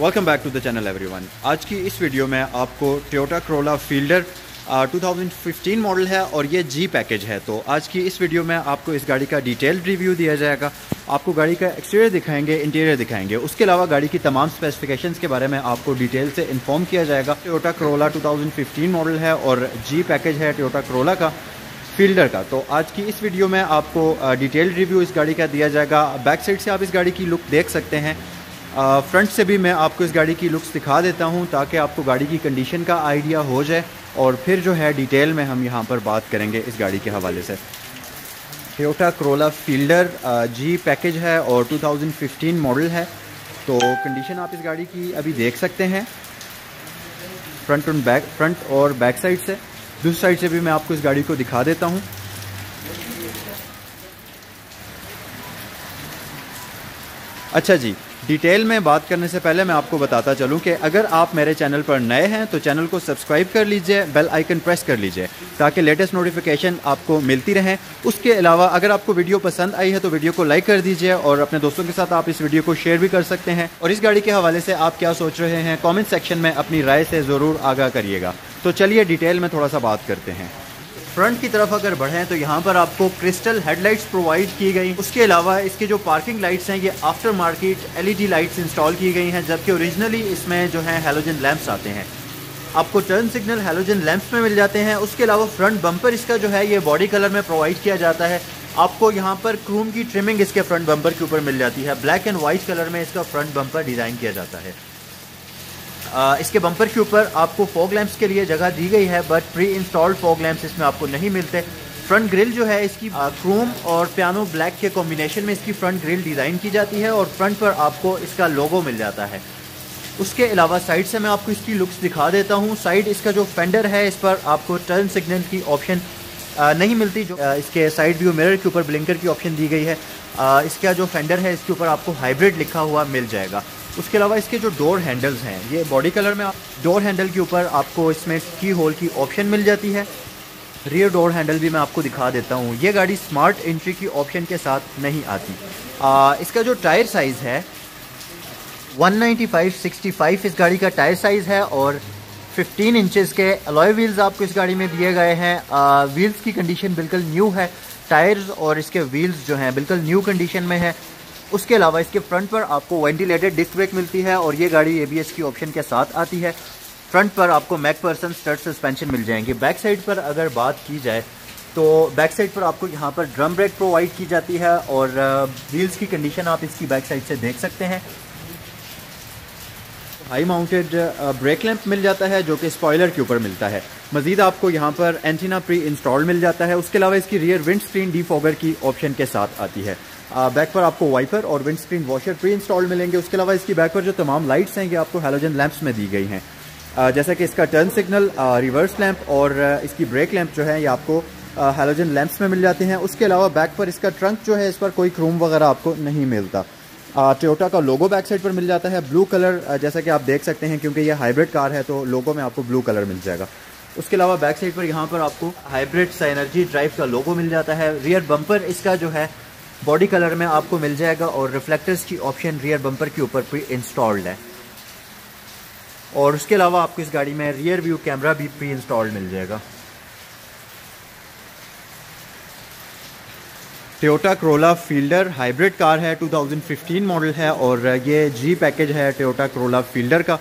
Welcome back to the channel everyone आज की इस वीडियो में आपको टोयोटा क्रोला फील्डर 2015 मॉडल है और ये जी पैकेज है। तो आज की इस वीडियो में आपको इस गाड़ी का डिटेल रिव्यू दिया जाएगा। आपको गाड़ी का एक्सटीरियर दिखाएँगे इंटीरियर दिखाएँगे। उसके अलावा गाड़ी की तमाम स्पेसिफिकेशंस के बारे में आपको डिटेल से इन्फॉर्म किया जाएगा। टोयोटा क्रोला 2015 मॉडल है और जी पैकेज है टोयोटा क्रोला का फील्डर का। तो आज की इस वीडियो में आपको डिटेल रिव्यू इस गाड़ी का दिया जाएगा। बैक साइड से आप इस गाड़ी की लुक देख सकते हैं। फ्रंट से भी मैं आपको इस गाड़ी की लुक्स दिखा देता हूँ ताकि आपको गाड़ी की कंडीशन का आइडिया हो जाए और फिर जो है डिटेल में हम यहाँ पर बात करेंगे इस गाड़ी के हवाले से। Toyota Corolla Fielder G package है और 2015 मॉडल है। तो कंडीशन आप इस गाड़ी की अभी देख सकते हैं। फ्रंट और बैक फ्रंट और बैक साइड से। दूसरी साइड से भी मैं आपको इस गाड़ी को दिखा देता हूँ। अच्छा जी डिटेल में बात करने से पहले मैं आपको बताता चलूँ कि अगर आप मेरे चैनल पर नए हैं तो चैनल को सब्सक्राइब कर लीजिए, बेल आइकन प्रेस कर लीजिए, ताकि लेटेस्ट नोटिफिकेशन आपको मिलती रहें। उसके अलावा, अगर आपको वीडियो पसंद आई है तो वीडियो को लाइक कर दीजिए और अपने दोस्तों के साथ आप इस वीडियो को शेयर भी कर सकते हैं। और इस गाड़ी के हवाले से आप क्या सोच रहे हैं, कॉमेंट सेक्शन में अपनी राय से ज़रूर आगाह करिएगा। तो चलिए डिटेल में थोड़ा सा बात करते हैं। फ्रंट की तरफ़ अगर बढ़ें तो यहाँ पर आपको क्रिस्टल हेडलाइट्स प्रोवाइड की गई। उसके अलावा इसके जो पार्किंग लाइट्स हैं, ये after market LED lights install की गई हैं, जबकि ओरिजिनली इसमें जो है हेलोजन लैंप्स आते हैं। आपको टर्न सिग्नल हेलोजन लैंप्स में मिल जाते हैं। उसके अलावा फ्रंट बम्पर इसका जो है, ये बॉडी कलर में प्रोवाइड किया जाता है। आपको यहाँ पर क्रूम की ट्रिमिंग इसके फ्रंट बम्पर के ऊपर मिल जाती है। ब्लैक एंड व्हाइट कलर में इसका फ्रंट बम्पर डिज़ाइन किया जाता है। इसके बम्पर के ऊपर आपको फॉग लैंप्स के लिए जगह दी गई है but pre installed fog lamps इसमें आपको नहीं मिलते। फ्रंट ग्रिल जो है इसकी क्रोम और पियानो ब्लैक के कॉम्बिनेशन में इसकी फ्रंट ग्रिल डिज़ाइन की जाती है और फ्रंट पर आपको इसका लोगो मिल जाता है। उसके अलावा साइड से मैं आपको इसकी लुक्स दिखा देता हूँ। साइड इसका जो फेंडर है, इस पर आपको टर्न सिग्नल की ऑप्शन नहीं मिलती जो इसके साइड व्यू मिरर के ऊपर ब्लिंकर की ऑप्शन दी गई है। इसका जो फेंडर है इसके ऊपर आपको हाइब्रिड लिखा हुआ मिल जाएगा। उसके अलावा इसके जो डोर हैंडल्स हैं ये बॉडी कलर में डोर हैंडल के ऊपर आपको इसमें की होल की ऑप्शन मिल जाती है। रियर डोर हैंडल भी मैं आपको दिखा देता हूँ। ये गाड़ी स्मार्ट एंट्री की ऑप्शन के साथ नहीं आती। आ, इसका जो टायर साइज़ है 195 65 इस गाड़ी का टायर साइज़ है और 15 इंचेस के अलॉय व्हील्स आपको इस गाड़ी में दिए गए हैं। व्हील्स की कंडीशन बिल्कुल न्यू है। टायर्स और इसके व्हील्स जो हैं बिल्कुल न्यू कंडीशन में है। उसके अलावा इसके फ्रंट पर आपको वेंटिलेटेड डिस्क ब्रेक मिलती है और ये गाड़ी एबीएस की ऑप्शन के साथ आती है। फ्रंट पर आपको मैक पर्सन स्टर्ट सस्पेंशन मिल जाएँगे। बैक साइड पर अगर बात की जाए तो बैक साइड पर आपको यहाँ पर ड्रम ब्रेक प्रोवाइड की जाती है और व्हील्स की कंडीशन आप इसकी बैक साइड से देख सकते हैं। हाई माउंटेड ब्रेक लैंप मिल जाता है, जो कि स्पॉयलर के ऊपर मिलता है। मजीद आपको यहाँ पर एंटीना प्री इंस्टॉल मिल जाता है। उसके अलावा इसकी rear windscreen defogger की ऑप्शन के साथ आती है। बैक पर आपको वाइपर और windscreen washer pre install मिलेंगे। उसके अलावा इसकी बैक पर जो तमाम लाइट्स हैं, ये आपको हेलोजन लैंप्स में दी गई हैं। जैसा कि इसका टर्न सिग्नल रिवर्स लैंप और इसकी ब्रेक लैंप जो है, ये आपको हेलोजन लैंप्स में मिल जाते हैं। उसके अलावा बैक पर इसका ट्रंक जो है, इस पर कोई क्रोम वगैरह आपको नहीं मिलता। टोयोटा का लोगो बैक साइड पर मिल जाता है। ब्लू कलर जैसा कि आप देख सकते हैं, क्योंकि ये हाइब्रिड कार है तो लोगो में आपको ब्लू कलर मिल जाएगा। उसके अलावा बैक साइड पर यहाँ पर आपको हाइब्रिड साइनर्जी ड्राइव का लोगो मिल जाता है। रियर बम्पर इसका जो है बॉडी कलर में आपको मिल जाएगा और रिफ्लेक्टर्स की ऑप्शन रियर बम्पर के ऊपर प्री इंस्टॉल्ड है। और उसके अलावा आपको इस गाड़ी में रियर व्यू कैमरा भी प्री इंस्टॉल्ड मिल जाएगा। Toyota Corolla Fielder hybrid car है 2015 मॉडल है और ये जी पैकेज है टोयोटा क्रोला फील्डर का।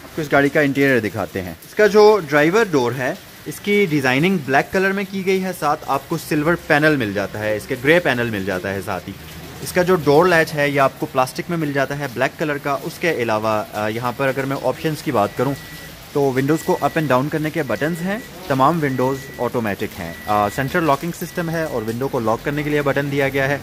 आपको इस गाड़ी का इंटीरियर दिखाते हैं। इसका जो ड्राइवर डोर है, इसकी डिज़ाइनिंग ब्लैक कलर में की गई है, साथ आपको सिल्वर पैनल मिल जाता है, इसके ग्रे पैनल मिल जाता है साथ ही। इसका जो डोर लैच है, ये आपको प्लास्टिक में मिल जाता है ब्लैक कलर का। उसके अलावा यहाँ पर अगर मैं ऑप्शंस की बात करूँ तो विंडोज़ को अप एंड डाउन करने के बटन्स हैं। तमाम विंडोज़ ऑटोमेटिक हैं। सेंट्रल लॉकिंग सिस्टम है और विंडो को लॉक करने के लिए बटन दिया गया है।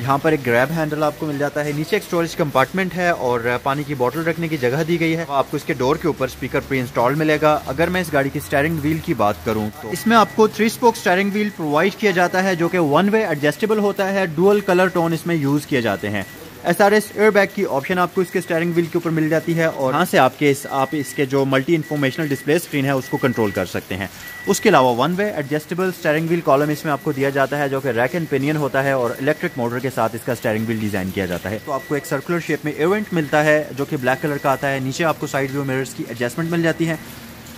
यहाँ पर एक ग्रैब हैंडल आपको मिल जाता है। नीचे एक स्टोरेज कंपार्टमेंट है और पानी की बोतल रखने की जगह दी गई है। आपको इसके डोर के ऊपर स्पीकर प्री इंस्टॉल मिलेगा। अगर मैं इस गाड़ी की स्टेयरिंग व्हील की बात करूँ तो इसमें आपको three spoke steering wheel provide किया जाता है, जो कि वन वे एडजस्टेबल होता है। डुअल कलर टोन इसमें यूज़ किए जाते हैं। S R S air bag की ऑप्शन आपको इसके स्टेयरिंग व्हील के ऊपर मिल जाती है और यहाँ से आपके इस, आप इसके जो मल्टी इन्फॉर्मेशनल डिस्प्ले स्क्रीन है उसको कंट्रोल कर सकते हैं। उसके अलावा one way adjustable steering wheel column इसमें आपको दिया जाता है जो कि रैक एंड पिनियन होता है और इलेक्ट्रिक मोटर के साथ इसका स्टेयरिंग व्हील डिज़ाइन किया जाता है। तो आपको एक सर्कुलर शेप में इवेंट मिलता है जो कि ब्लैक कलर का आता है। नीचे आपको साइड व्यू मिरर्स की एडजस्टमेंट मिल जाती है।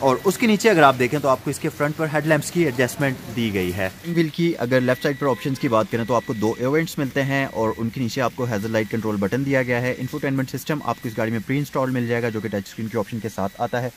और उसके नीचे अगर आप देखें तो आपको इसके फ्रंट पर हेडलैम्प्स की एडजस्टमेंट दी गई है। व्हील की अगर लेफ़्ट साइड पर ऑप्शंस की बात करें तो आपको दो इवेंट्स मिलते हैं और उनके नीचे आपको हेजर लाइट कंट्रोल बटन दिया गया है। इन्फोटेनमेंट सिस्टम आपको इस गाड़ी में प्री इंस्टॉल मिल जाएगा, जो कि टच स्क्रीन के ऑप्शन के साथ आता है।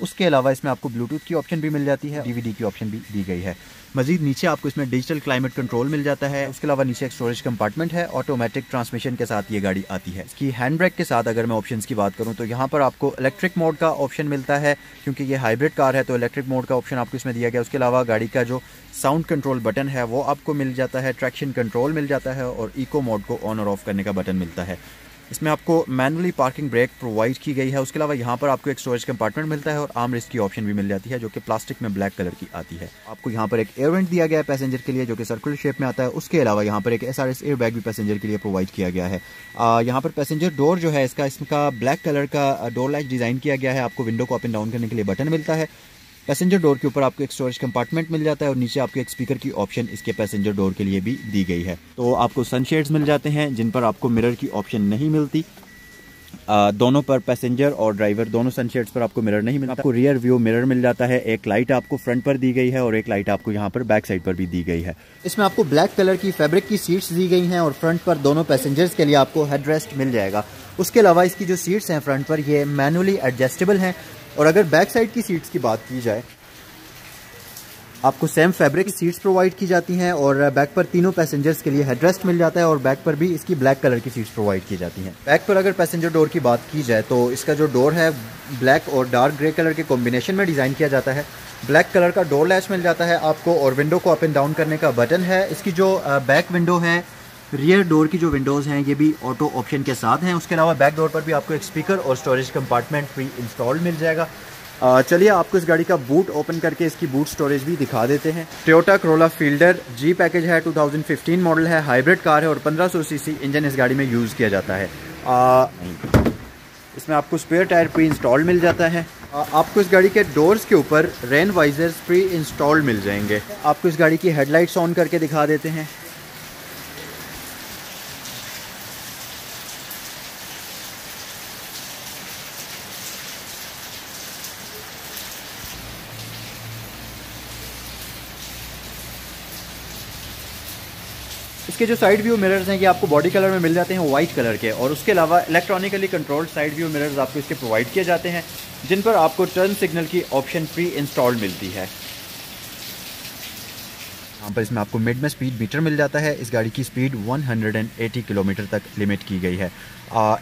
उसके अलावा इसमें आपको ब्लूटूथ की ऑप्शन भी मिल जाती है डीवीडी की ऑप्शन भी दी गई है। मजीद नीचे आपको इसमें डिजिटल क्लाइमेट कंट्रोल मिल जाता है। उसके अलावा नीचे एक स्टोरेज कंपार्टमेंट है ऑटोमेटिक ट्रांसमिशन के साथ ये गाड़ी आती है। इसकी हैंड ब्रेक के साथ अगर मैं ऑप्शन की बात करूँ तो यहाँ पर आपको इलेक्ट्रिक मोड का ऑप्शन मिलता है, क्योंकि ये हाइब्रिड कार है तो इलेक्ट्रिक मोड का ऑप्शन आपको इसमें दिया गया उसके अलावा गाड़ी का जो साउंड कंट्रोल बटन है, वो आपको मिल जाता है ट्रैक्शन कंट्रोल मिल जाता है, और इको मोड को ऑन और ऑफ़ करने का बटन मिलता है। इसमें आपको मैनुअली पार्किंग ब्रेक प्रोवाइड की गई है। उसके अलावा यहाँ पर आपको एक स्टोरेज कंपार्टमेंट मिलता है और आम रिस्क की ऑप्शन भी मिल जाती है, जो कि प्लास्टिक में ब्लैक कलर की आती है। आपको यहाँ पर एक एयरवेंट दिया गया है पैसेंजर के लिए, जो कि सर्कुलर शेप में आता है। उसके अलावा यहाँ पर एक S R S air bag भी पैसेंजर के लिए प्रोवाइड किया गया है। यहाँ पर पैसेंजर डोर जो है, इसका इसका ब्लैक कलर का डोर लाइट डिज़ाइन किया गया है। आपको विंडो को अप एंड डाउन करने के लिए बटन मिलता है। पैसेंजर डोर के ऊपर आपको एक स्टोरेज कंपार्टमेंट मिल जाता है और नीचे आपको एक स्पीकर की ऑप्शन इसके पैसेंजर डोर के लिए भी दी गई है। तो आपको सनशेड्स मिल जाते हैं जिन पर आपको मिरर की ऑप्शन नहीं मिलती। आ, दोनों पर पैसेंजर और ड्राइवर दोनों सनशेड्स पर आपको मिरर नहीं मिलता। आपको रियर व्यू मिरर मिल जाता है। एक लाइट आपको फ्रंट पर दी गई है और एक लाइट आपको यहाँ पर बैक साइड पर भी दी गई है। इसमें आपको ब्लैक कलर की फैब्रिक की सीट्स दी गई हैं और फ्रंट पर दोनों पैसेंजर्स के लिए आपको हेड रेस्ट मिल जाएगा। उसके अलावा इसकी जो सीट्स हैं फ्रंट पर ये मैनुअली एडजस्टेबल हैं। और अगर बैक साइड की सीट्स की बात की जाए, आपको सेम फैब्रिक सीट्स प्रोवाइड की जाती हैं और बैक पर तीनों पैसेंजर्स के लिए हेडरेस्ट मिल जाता है और बैक पर भी इसकी ब्लैक कलर की सीट्स प्रोवाइड की जाती हैं। बैक पर अगर पैसेंजर डोर की बात की जाए तो इसका जो डोर है ब्लैक और डार्क ग्रे कलर के कॉम्बिनेशन में डिज़ाइन किया जाता है। ब्लैक कलर का डोर लैच मिल जाता है आपको और विंडो को अप एंड डाउन करने का बटन है। इसकी जो बैक विंडो है रियर डोर की जो विंडोज़ हैं ये भी ऑटो ऑप्शन के साथ हैं। उसके अलावा बैक डोर पर भी आपको एक स्पीकर और स्टोरेज कंपार्टमेंट भी इंस्टॉल मिल जाएगा। चलिए आपको इस गाड़ी का बूट ओपन करके इसकी बूट स्टोरेज भी दिखा देते हैं। Toyota Corolla Fielder G package है 2015 मॉडल है हाइब्रिड कार है और 1500 सीसी इंजन इस गाड़ी में यूज़ किया जाता है। आ, इसमें आपको स्पेयर टायर प्री इंस्टॉल मिल जाता है। आ, आपको इस गाड़ी के डोर्स के ऊपर रेन वाइजर्स प्री इंस्टॉल मिल जाएँगे। आपको इस गाड़ी की हेडलाइट्स ऑन करके दिखा देते हैं। इसके जो साइड व्यू मिरर्स हैं, ये आपको बॉडी कलर में मिल जाते हैं वाइट कलर के और उसके अलावा electronically controlled side view mirrors आपको इसके प्रोवाइड किए जाते हैं, जिन पर आपको टर्न सिग्नल की ऑप्शन प्री इंस्टॉल मिलती है। यहाँ पर इसमें आपको मिड में स्पीड मीटर मिल जाता है। इस गाड़ी की स्पीड 180 किलोमीटर तक लिमिट की गई है।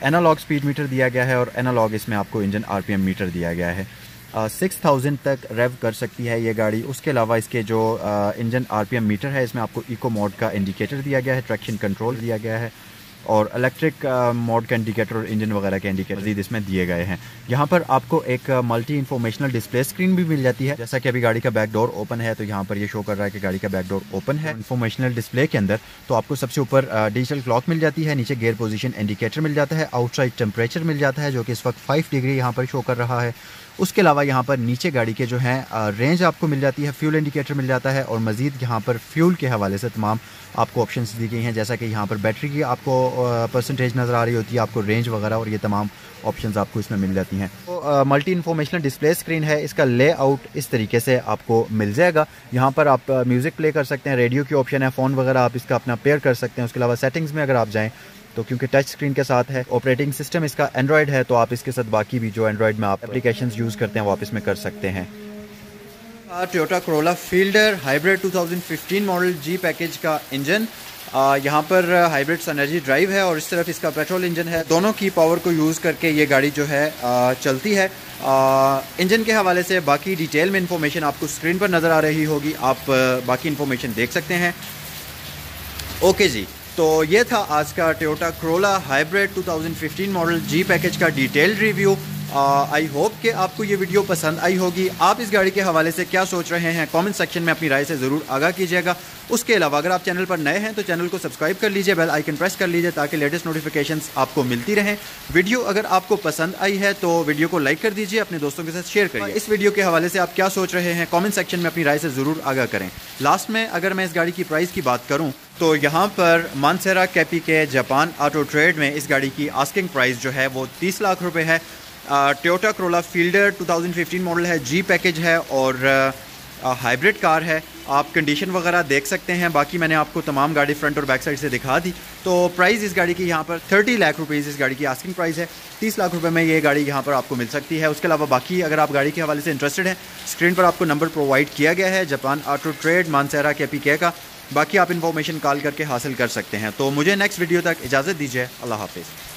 एनालॉग स्पीड मीटर दिया गया है और एनालॉग इसमें आपको इंजन आरपीएम मीटर दिया गया है। सिक्स थाउज़ेंड तक रेव कर सकती है ये गाड़ी। उसके अलावा इसके जो इंजन आरपीएम मीटर है, इसमें आपको इको मोड का इंडिकेटर दिया गया है ट्रैक्शन कंट्रोल दिया गया है, और इलेक्ट्रिक मोड का इंडिकेटर और इंजन वगैरह के इंडिकेटर मजीद इसमें दिए गए हैं। यहाँ पर आपको एक मल्टी इन्फॉर्मेशनल डिस्प्ले स्क्रीन भी मिल जाती है। जैसा कि अभी गाड़ी का बैक डोर ओपन है तो यहाँ पर ये शो कर रहा है कि गाड़ी का बैक डोर ओपन है। इन्फॉर्मेशनल डिस्प्ले के अंदर तो आपको सबसे ऊपर डिजिटल क्लॉक मिल जाती है, नीचे गेयर पोजिशन इंडिकेटर मिल जाता है आउटसाइड टेम्परेचर मिल जाता है, जो कि इस वक्त फाइव डिग्री यहाँ पर शो कर रहा है। उसके अलावा यहाँ पर नीचे गाड़ी के जो हैं रेंज आपको मिल जाती है फ्यूल इंडिकेटर मिल जाता है और मज़ीद यहाँ पर फ्यूल के हवाले से तमाम आपको ऑप्शन दी गई हैं, जैसा कि यहाँ पर बैटरी की आपको परसेंटेज नज़र आ रही होती है, आपको रेंज वगैरह और ये तमाम ऑप्शंस आपको इसमें मिल जाती हैं। तो मल्टी इन्फॉर्मेशनल डिस्प्ले स्क्रीन है, इसका लेआउट इस तरीके से आपको मिल जाएगा। यहाँ पर आप म्यूज़िक प्ले कर सकते हैं रेडियो की ऑप्शन है फ़ोन वगैरह आप इसका अपना पेयर कर सकते हैं। उसके अलावा सेटिंग्स में अगर आप जाएँ तो क्योंकि टच स्क्रीन के साथ है ऑपरेटिंग सिस्टम इसका एंड्रॉयड है तो आप इसके साथ बाकी भी जो एंड्रॉयड में आप एप्लीकेशन यूज़ करते हैं वो आप इसमें कर सकते हैं। Toyota Corolla Fielder hybrid 2015 model G package का इंजन यहाँ पर हाइब्रिड एनर्जी ड्राइव है और इस तरफ़ इसका पेट्रोल इंजन है। दोनों की पावर को यूज़ करके ये गाड़ी जो है आ, चलती है। इंजन के हवाले से बाकी डिटेल में इंफॉर्मेशन आपको स्क्रीन पर नज़र आ रही होगी। आप बाकी इंफॉर्मेशन देख सकते हैं। ओके जी। तो ये था आज का Toyota Corolla hybrid 2015 model G package का डिटेल रिव्यू आई होप कि आपको ये वीडियो पसंद आई होगी। आप इस गाड़ी के हवाले से क्या सोच रहे हैं कमेंट सेक्शन में अपनी राय से ज़रूर आगाह कीजिएगा। उसके अलावा अगर आप चैनल पर नए हैं तो चैनल को सब्सक्राइब कर लीजिए बेल आइकन प्रेस कर लीजिए, ताकि लेटेस्ट नोटिफिकेशंस आपको मिलती रहें। वीडियो अगर आपको पसंद आई है तो वीडियो को लाइक कर दीजिए, अपने दोस्तों के साथ शेयर करिए। इस वीडियो के हवाले से आप क्या सोच रहे हैं कॉमेंट सेक्शन में अपनी राय से ज़रूर आगाह करें। लास्ट में अगर मैं इस गाड़ी की प्राइस की बात करूँ तो यहाँ पर मानसेरा कैपी के जापान ऑटो ट्रेड में इस गाड़ी की आस्किंग प्राइस जो है, वो तीस लाख रुपये है। टोयोटा क्रोला फील्डर 2015 मॉडल है जी पैकेज है और हाइब्रिड कार है। आप कंडीशन वगैरह देख सकते हैं, बाकी मैंने आपको तमाम गाड़ी फ्रंट और बैक साइड से दिखा दी। तो प्राइस इस गाड़ी की यहाँ पर 30 लाख रुपीज़ इस गाड़ी की आस्किंग प्राइस है। 30 लाख रुपए में ये गाड़ी यहाँ पर आपको मिल सकती है। उसके अलावा बाकी अगर आप गाड़ी के हवाले से इंटरेस्टेड हैं स्क्रीन पर आपको नंबर प्रोवाइड किया गया है जापान ऑटो ट्रेड मानसहरा के पी के। बाकी आप इन्फॉर्मेशन कॉल करके हासिल कर सकते हैं। तो मुझे नेक्स्ट वीडियो तक इजाज़त दीजिए। अल्लाह हाफिज़।